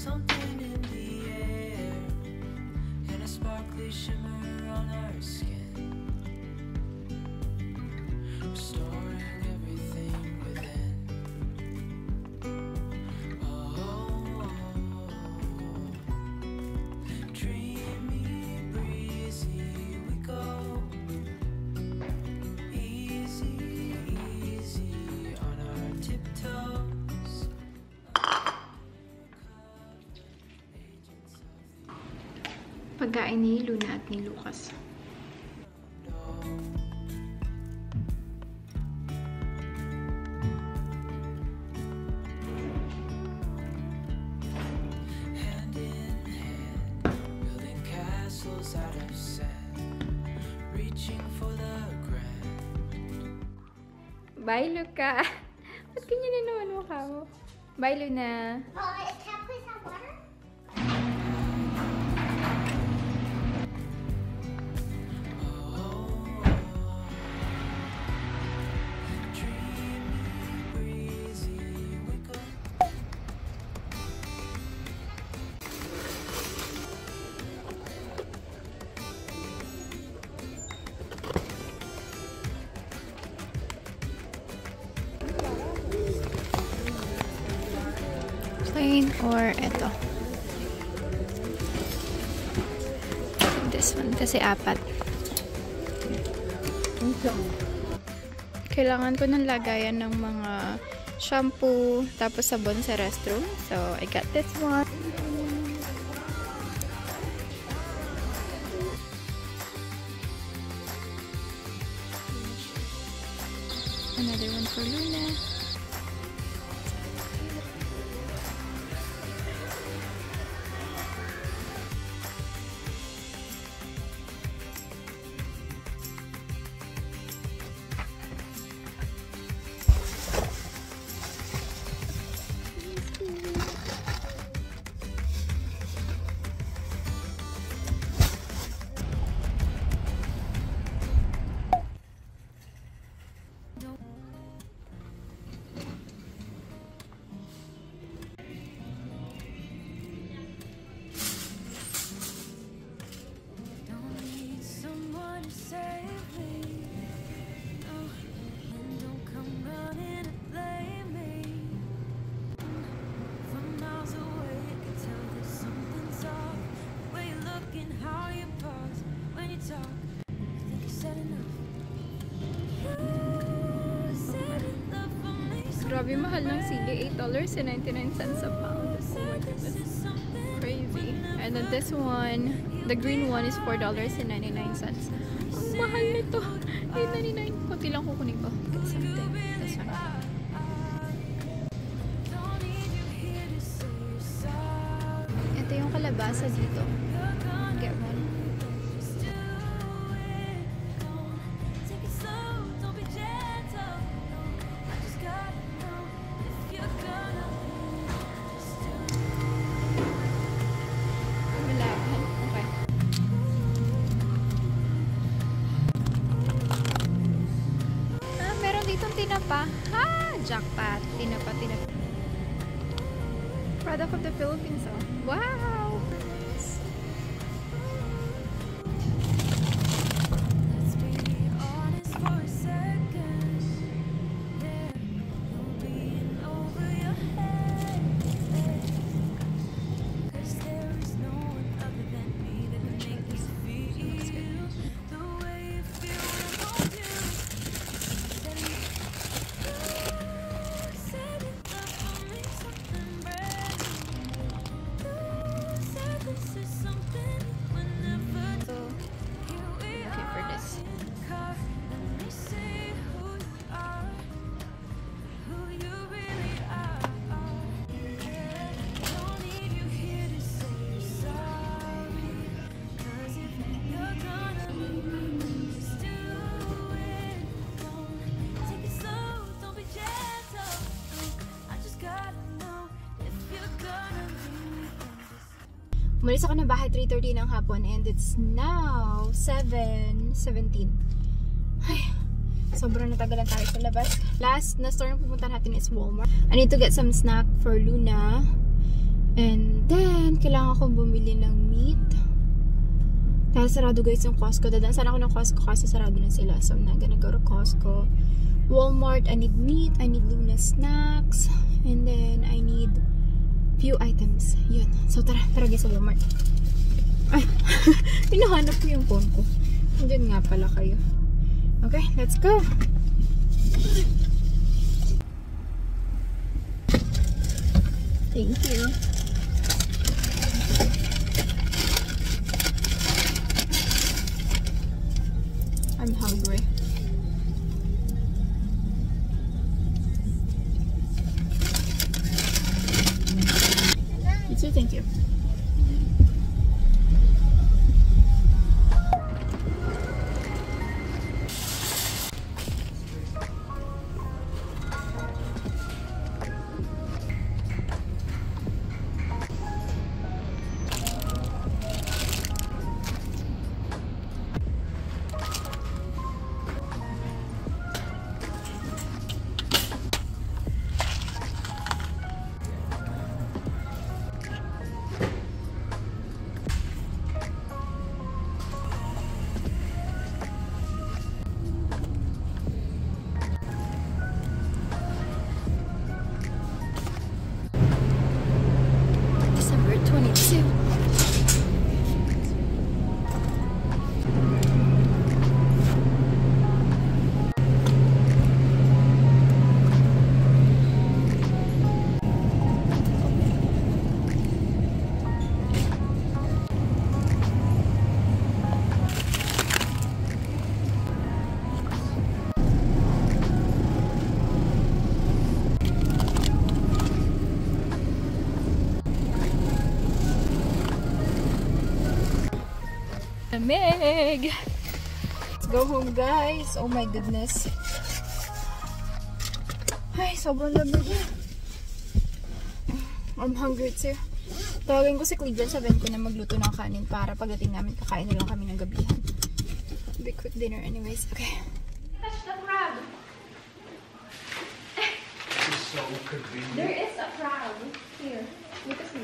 something in the air and a sparkly shimmer on our skin. Pagkain ni Luna at ni Lucas. Hand in hand, building castles out of sand, reaching for the grand. Bye, Luca! Ba't ganyan na naman mukha mo? Bye, Luna! Oh, Plain or eto? This one, kasi apat. Kailangan ko ng lagayan ng mga shampoo, tapos sabon sa restroom. So, I got this one. Grabe mahal ng sili. $8.99 a pound. Oh my goodness. Crazy. And then this one, the green one is $4.99. Mahal nito. $8.99. Kunti lang kukunin ko. To say you're sorry. Ito yung kalabasa dito. Tinapa. Ha! Jackpot. Tinapa, tinapa. Product of the Philippines, oh. Wow! Umalis ako ng bahay 3.30 ng hapon and it's now 7.17. Ay, sobrang natagalan tayo sa labas. Last na store na pupunta natin is Walmart. I need to get some snack for Luna. And then, kailangan kong bumili ng meat. Dahil sarado guys yung Costco. Dadaan sana ako ng Costco kasi sarado na sila. So I'm not gonna go to Costco. Walmart, I need meat, I need Luna snacks, and then I need few items. Yun. So tara, tara guys Walmart. Ay, hinahanap ko yung phone ko. Andyan nga pala kayo. Okay, let's go. Thank you. too. Lamig! Let's go home, guys. Oh my goodness. Ay, sobrang lamig. I'm hungry too. Tawagin ko si Cleveland, sabihin ko na magluto ng kanin para pagdating namin kakain na lang kami ng gabihan. Be quick dinner anyways. Okay. Touch the crab! It's so convenient. There is a crab. Here. Look at me.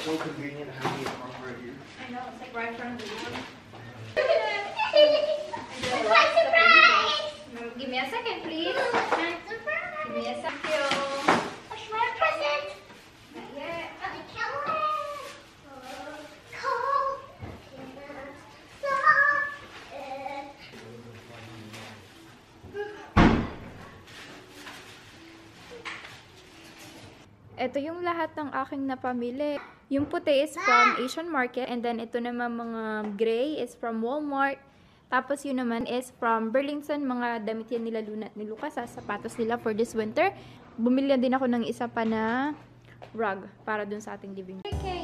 So convenient having right here. I know, it's like right in front of the door. Surprise, surprise! Give me a second, please. Give me a second. What's my present? Not yet. Ito yung lahat ng aking napamili. Yung puti is from Asian Market. And then ito naman mga gray is from Walmart. Tapos yun naman is from Burlington. Mga damit yan nila Luna at ni Lucas. Sa sapatos nila for this winter. Bumili din ako ng isa pa na rug para dun sa ating living room. Okay,